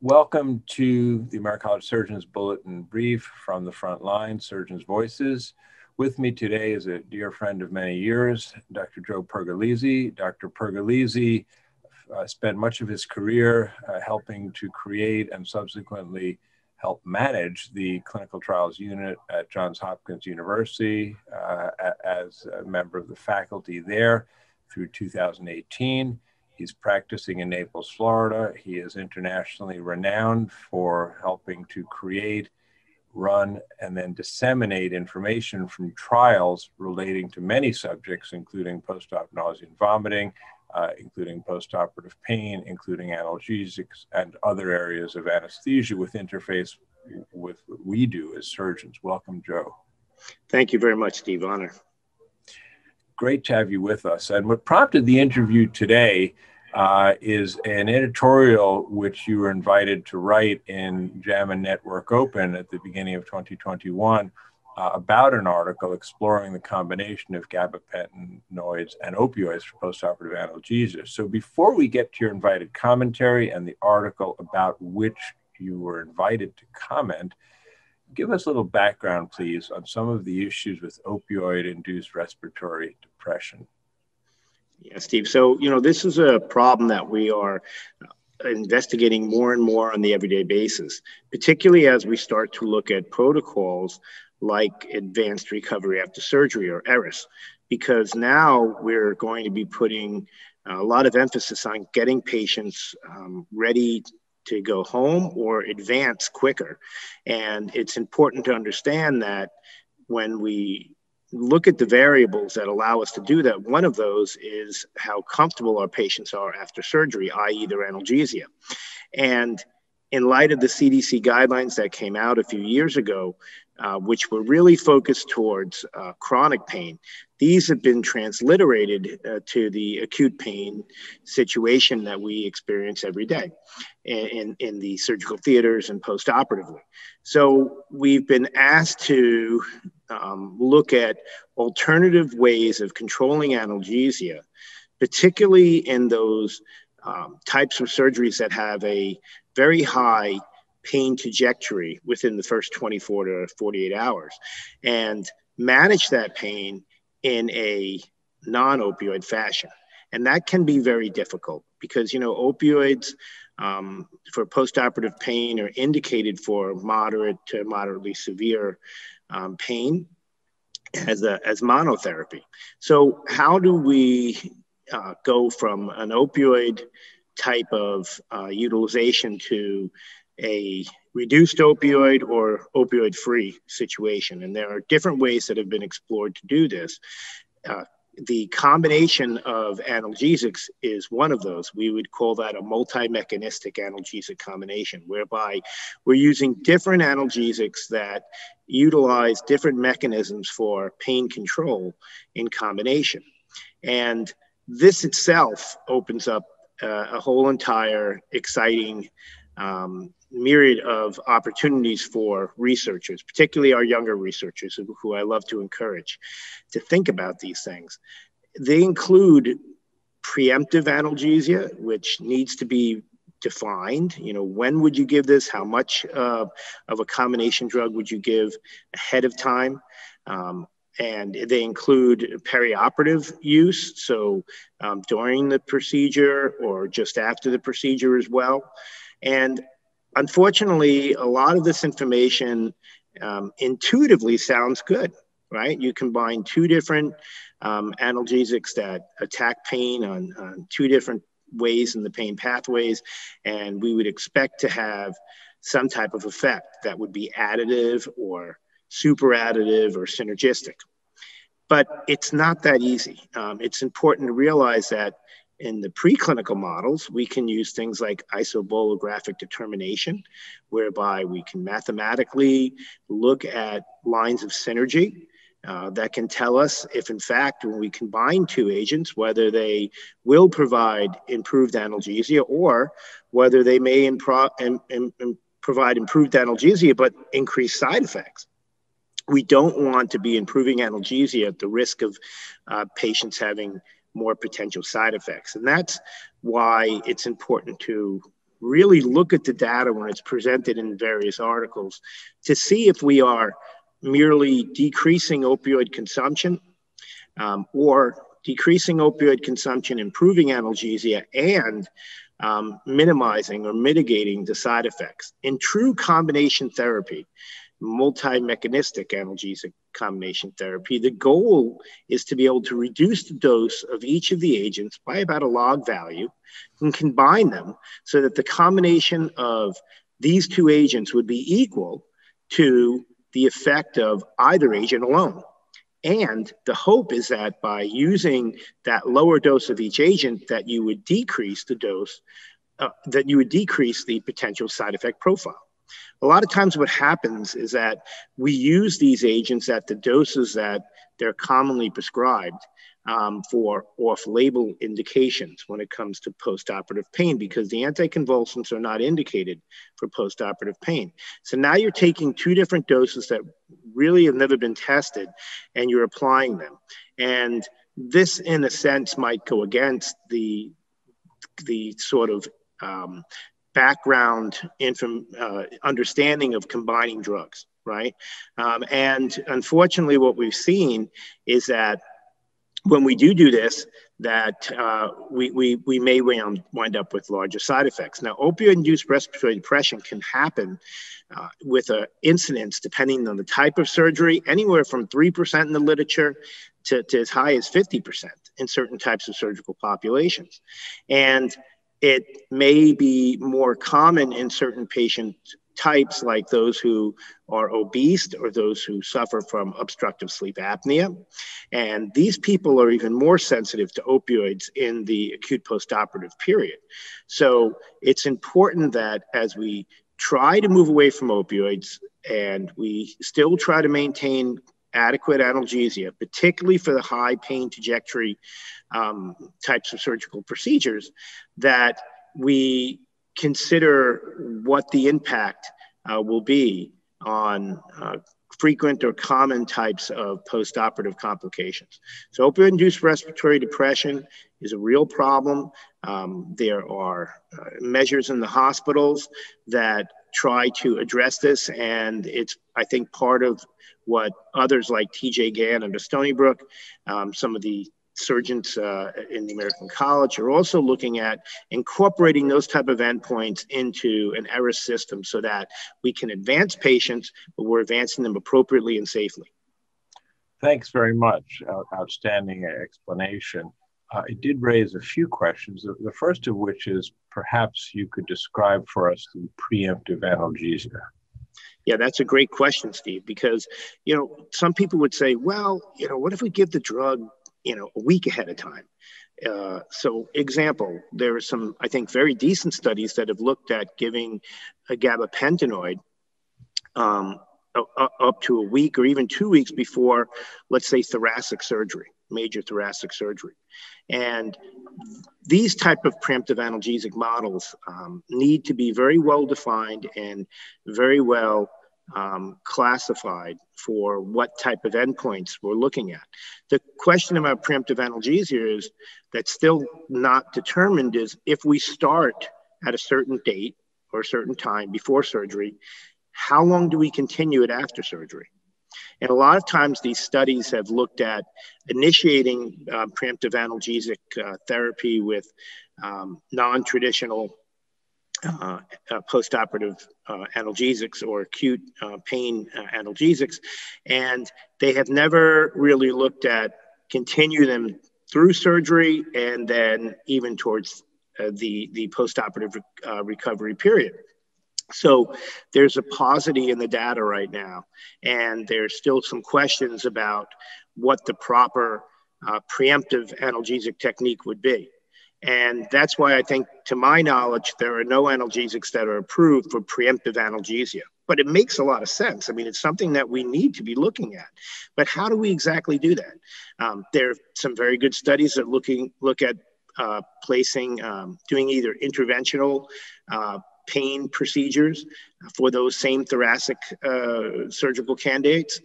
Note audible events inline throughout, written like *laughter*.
Welcome to the American College of Surgeons Bulletin Brief from the front line, Surgeons Voices. With me today is a dear friend of many years, Dr. Joe Pergolizzi. Dr. Pergolizzi uh, spent much of his career uh, helping to create and subsequently help manage the clinical trials unit at Johns Hopkins University uh, as a member of the faculty there through 2018. He's practicing in Naples, Florida. He is internationally renowned for helping to create, run, and then disseminate information from trials relating to many subjects, including post-op nausea and vomiting, uh, including postoperative pain, including analgesics, and other areas of anesthesia with interface with what we do as surgeons. Welcome, Joe. Thank you very much, Steve. Honor great to have you with us. And what prompted the interview today uh, is an editorial which you were invited to write in JAMA Network Open at the beginning of 2021 uh, about an article exploring the combination of gabapentinoids and opioids for postoperative analgesia. So before we get to your invited commentary and the article about which you were invited to comment, give us a little background, please, on some of the issues with opioid induced respiratory depression. Yeah, Steve. So, you know, this is a problem that we are investigating more and more on the everyday basis, particularly as we start to look at protocols like advanced recovery after surgery or ERAS, because now we're going to be putting a lot of emphasis on getting patients um, ready to go home or advance quicker. And it's important to understand that when we look at the variables that allow us to do that, one of those is how comfortable our patients are after surgery, i.e., their analgesia. And in light of the CDC guidelines that came out a few years ago, uh, which were really focused towards uh, chronic pain. These have been transliterated uh, to the acute pain situation that we experience every day in, in the surgical theaters and postoperatively. So we've been asked to um, look at alternative ways of controlling analgesia, particularly in those um, types of surgeries that have a very high pain trajectory within the first 24 to 48 hours and manage that pain in a non opioid fashion. And that can be very difficult because, you know, opioids um, for postoperative pain are indicated for moderate to moderately severe um, pain as, a, as monotherapy. So, how do we uh, go from an opioid type of uh, utilization to a reduced opioid or opioid free situation. And there are different ways that have been explored to do this. Uh, the combination of analgesics is one of those. We would call that a multi mechanistic analgesic combination, whereby we're using different analgesics that utilize different mechanisms for pain control in combination. And this itself opens up uh, a whole entire exciting um, myriad of opportunities for researchers, particularly our younger researchers who, I love to encourage to think about these things. They include preemptive analgesia, which needs to be defined. You know, when would you give this? How much uh, of a combination drug would you give ahead of time? Um, and they include perioperative use, so um, during the procedure or just after the procedure as well. And unfortunately, a lot of this information um, intuitively sounds good, right? You combine two different um, analgesics that attack pain on, on two different ways in the pain pathways, and we would expect to have some type of effect that would be additive or super additive or synergistic. But it's not that easy. Um, it's important to realize that in the preclinical models, we can use things like isobolographic determination, whereby we can mathematically look at lines of synergy uh, that can tell us if, in fact, when we combine two agents, whether they will provide improved analgesia or whether they may impro- Im- Im- provide improved analgesia but increase side effects. We don't want to be improving analgesia at the risk of uh, patients having more potential side effects. And that's why it's important to really look at the data when it's presented in various articles to see if we are merely decreasing opioid consumption um, or decreasing opioid consumption, improving analgesia, and um, minimizing or mitigating the side effects. In true combination therapy, multi-mechanistic analgesic combination therapy, the goal is to be able to reduce the dose of each of the agents by about a log value and combine them so that the combination of these two agents would be equal to the effect of either agent alone. And the hope is that by using that lower dose of each agent, that you would decrease the dose, uh, that you would decrease the potential side effect profile. A lot of times, what happens is that we use these agents at the doses that they're commonly prescribed um, for off label indications when it comes to post-operative pain because the anticonvulsants are not indicated for post-operative pain. So now you're taking two different doses that really have never been tested and you're applying them. And this, in a sense, might go against the, the sort of um, background inform, uh, understanding of combining drugs, right? Um, and unfortunately, what we've seen is that when we do do this, that uh, we, we, we may wind, wind up with larger side effects. Now, opioid-induced respiratory depression can happen uh, with an incidence, depending on the type of surgery, anywhere from 3% in the literature to, to as high as 50% in certain types of surgical populations. And it may be more common in certain patient types like those who are obese or those who suffer from obstructive sleep apnea. And these people are even more sensitive to opioids in the acute postoperative period. So it's important that as we try to move away from opioids and we still try to maintain adequate analgesia, particularly for the high pain trajectory um, types of surgical procedures, that we consider what the impact uh, will be on uh, frequent or common types of postoperative complications. So opioid-induced respiratory depression is a real problem. Um, there are uh, measures in the hospitals that try to address this, and it's, I think, part of what others like TJ Gan under Stony Brook, um, some of the surgeons uh, in the American College are also looking at incorporating those type of endpoints into an ERAS system so that we can advance patients, but we're advancing them appropriately and safely. Thanks very much. Outstanding explanation. Uh, it did raise a few questions. The, the first of which is perhaps you could describe for us the preemptive analgesia. Yeah, that's a great question, Steve, because, you know, some people would say, well, you know, what if we give the drug you know, a week ahead of time. Uh, so, example, there are some, I think, very decent studies that have looked at giving a gabapentinoid um, up to a week or even two weeks before, let's say, thoracic surgery, major thoracic surgery. And these type of preemptive analgesic models um, need to be very well defined and very well um, classified for what type of endpoints we're looking at. The question about preemptive analgesia is that's still not determined is if we start at a certain date or a certain time before surgery, how long do we continue it after surgery? And a lot of times these studies have looked at initiating uh, preemptive analgesic uh, therapy with um, non-traditional uh, uh, postoperative uh, analgesics or acute uh, pain uh, analgesics. And they have never really looked at continue them through surgery and then even towards uh, the, the postoperative recovery period. So there's a paucity in the data right now, and there's still some questions about what the proper preemptive analgesic technique would be. And that's why I think, to my knowledge, there are no analgesics that are approved for preemptive analgesia. But it makes a lot of sense. I mean, it's something that we need to be looking at. But how do we exactly do that? Um, there are some very good studies that looking look at uh, placing, um, doing either interventional uh, pain procedures for those same thoracic uh, surgical candidates.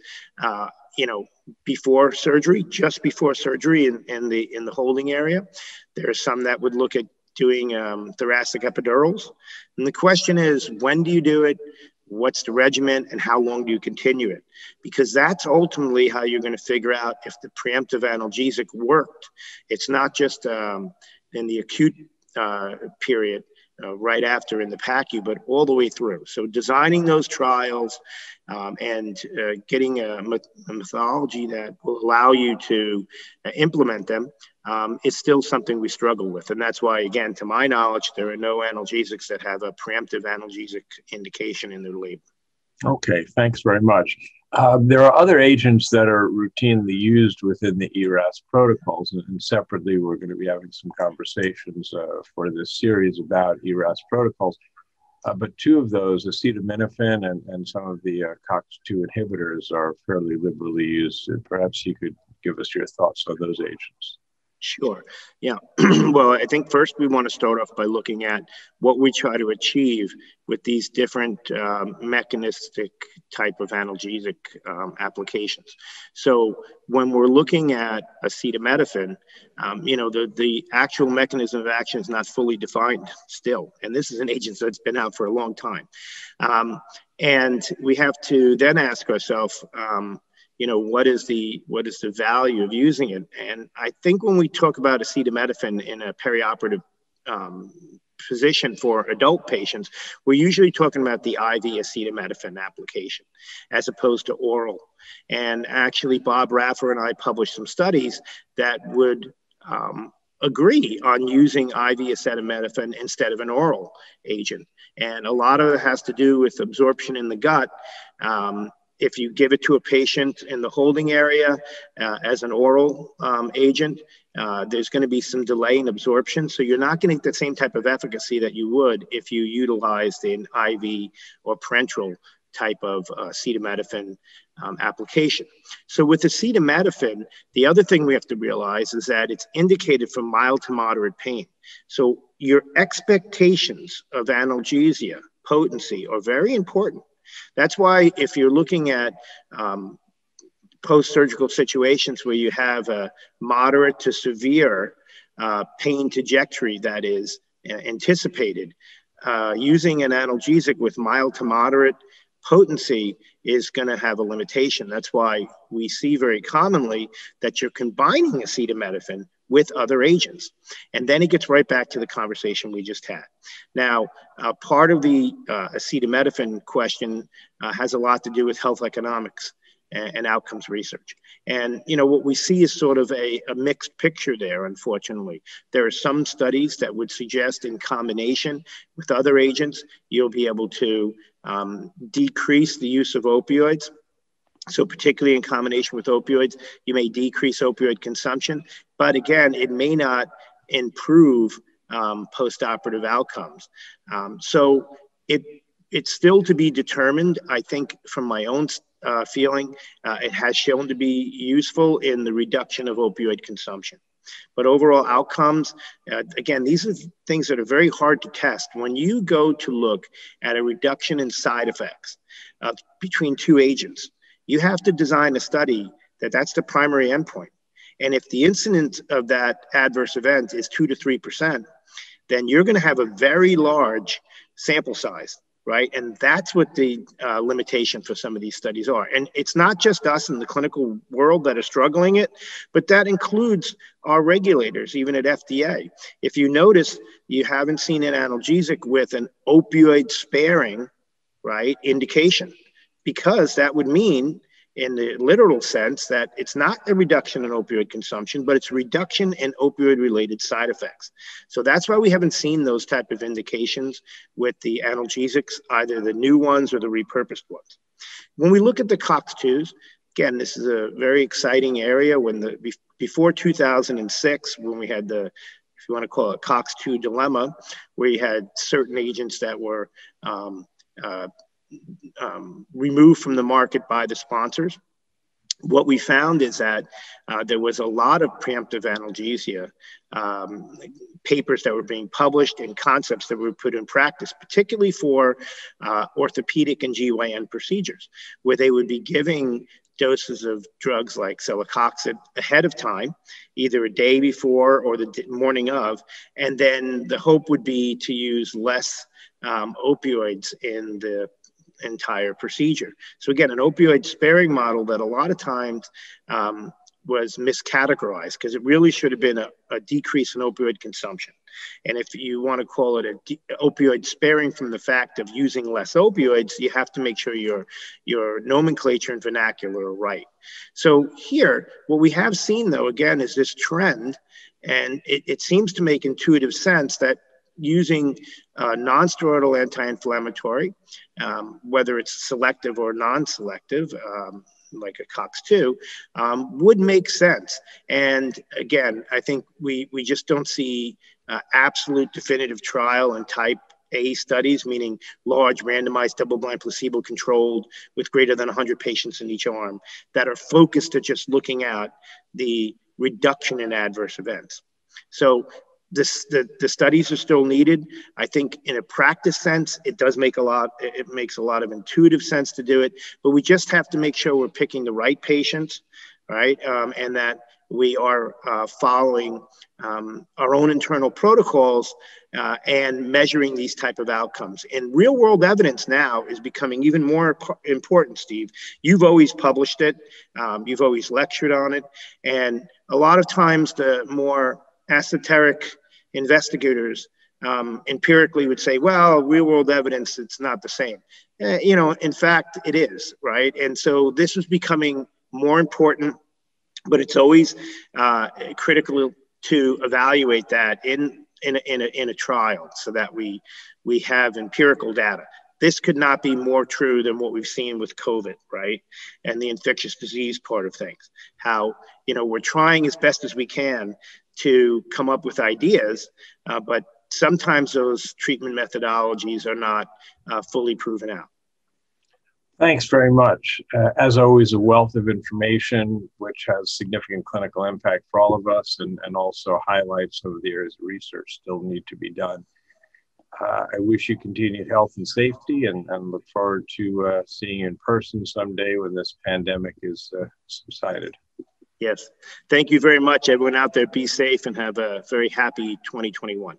You know, before surgery, just before surgery in, in the in the holding area. There are some that would look at doing um, thoracic epidurals. And the question is, when do you do it? What's the regimen and how long do you continue it? Because that's ultimately how you're going to figure out if the preemptive analgesic worked. It's not just um, in the acute uh, period, uh, right after in the PACU, but all the way through. So designing those trials um, and uh, getting a, a, methodology that will allow you to uh, implement them um, is still something we struggle with. And that's why, again, to my knowledge, there are no analgesics that have a preemptive analgesic indication in their label. Okay, thanks very much. Uh, there are other agents that are routinely used within the ERAS protocols, and, and separately, we're going to be having some conversations uh, for this series about ERAS protocols. Uh, but two of those, acetaminophen and, and some of the uh, COX2 inhibitors, are fairly liberally used. Perhaps you could give us your thoughts on those agents. Sure. Yeah. *clears throat* well, I think first we want to start off by looking at what we try to achieve with these different um, mechanistic type of analgesic um, applications. So when we're looking at acetaminophen, um, you know, the, the actual mechanism of action is not fully defined still. And this is an agent that's been out for a long time. Um, and we have to then ask ourselves, um, you know what is the what is the value of using it and i think when we talk about acetaminophen in a perioperative um, position for adult patients we're usually talking about the iv acetaminophen application as opposed to oral and actually Bob Raffa and i published some studies that would um, agree on using IV acetaminophen instead of an oral agent. And a lot of it has to do with absorption in the gut. Um, if you give it to a patient in the holding area uh, as an oral um, agent, uh, there's going to be some delay in absorption. So you're not getting the same type of efficacy that you would if you utilized an IV or parenteral type of uh, acetaminophen um, application. So with acetaminophen, the other thing we have to realize is that it's indicated for mild to moderate pain. So your expectations of analgesia, potency are very important. That's why if you're looking at um, post-surgical situations where you have a moderate to severe uh, pain trajectory that is uh, anticipated, uh, using an analgesic with mild to moderate potency is going to have a limitation. That's why we see very commonly that you're combining acetaminophen with other agents. And then it gets right back to the conversation we just had. Now, uh, part of the uh, acetaminophen question uh, has a lot to do with health economics and, and, outcomes research. And, you know, what we see is sort of a, a mixed picture there, unfortunately. There are some studies that would suggest in combination with other agents, you'll be able to um, decrease the use of opioids so, particularly in combination with opioids, you may decrease opioid consumption, but again, it may not improve um, postoperative outcomes. Um, so, it it's still to be determined. I think, from my own uh, feeling, uh, it has shown to be useful in the reduction of opioid consumption. But overall outcomes, uh, again, these are things that are very hard to test. When you go to look at a reduction in side effects between two agents, you have to design a study that that's the primary endpoint. And if the incidence of that adverse event is two to 3%, then you're going to have a very large sample size, right? And that's what the uh, limitation for some of these studies are. And it's not just us in the clinical world that are struggling it, but that includes our regulators, even at FDA. If you notice, you haven't seen an analgesic with an opioid sparing, right, indication because that would mean in the literal sense that it's not a reduction in opioid consumption but it's reduction in opioid related side effects. So that's why we haven't seen those type of indications with the analgesics either the new ones or the repurposed ones. When we look at the cox2s again this is a very exciting area. When the before 2006 when we had the if you want to call it cox2 dilemma where you had certain agents that were um, uh, um, removed from the market by the sponsors. What we found is that uh, there was a lot of preemptive analgesia um, papers that were being published and concepts that were put in practice, particularly for uh, orthopedic and GYN procedures, where they would be giving doses of drugs like celecoxib ahead of time, either a day before or the morning of. And then the hope would be to use less um, opioids in the entire procedure. So again, an opioid sparing model that a lot of times um, was miscategorized because it really should have been a, a, decrease in opioid consumption. And if you want to call it a de- opioid sparing from the fact of using less opioids, you have to make sure your, your nomenclature and vernacular are right. So here, what we have seen though, again, is this trend, and it, it seems to make intuitive sense that using uh, non-steroidal anti-inflammatory, um, whether it's selective or non-selective, um, like a COX2, um, would make sense. And again, I think we, we just don't see uh, absolute definitive trial and type A studies, meaning large randomized double-blind placebo-controlled with greater than 100 patients in each arm that are focused at just looking at the reduction in adverse events. So this, the, the studies are still needed. I think in a practice sense, it does make a lot, it makes a lot of intuitive sense to do it, but we just have to make sure we're picking the right patients, right? Um, and that we are uh, following um, our own internal protocols uh, and measuring these type of outcomes. And real world evidence now is becoming even more important, Steve. You've always published it, um, you've always lectured on it, and a lot of times the more esoteric investigators um, empirically would say, well, real world evidence, it's not the same. Uh, you know, in fact, it is, right? And so this is becoming more important, but it's always uh, critical to evaluate that in, in, a, in, a, in a trial so that we, we have empirical data. This could not be more true than what we've seen with COVID, right? And the infectious disease part of things. How, you know, we're trying as best as we can to come up with ideas, uh, but sometimes those treatment methodologies are not uh, fully proven out. Thanks very much. Uh, as always, a wealth of information which has significant clinical impact for all of us and, and also highlights some of the areas of research still need to be done. Uh, I wish you continued health and safety and, and look forward to uh, seeing you in person someday when this pandemic is uh, subsided. Yes. Thank you very much, everyone out there. Be safe and have a very happy 2021.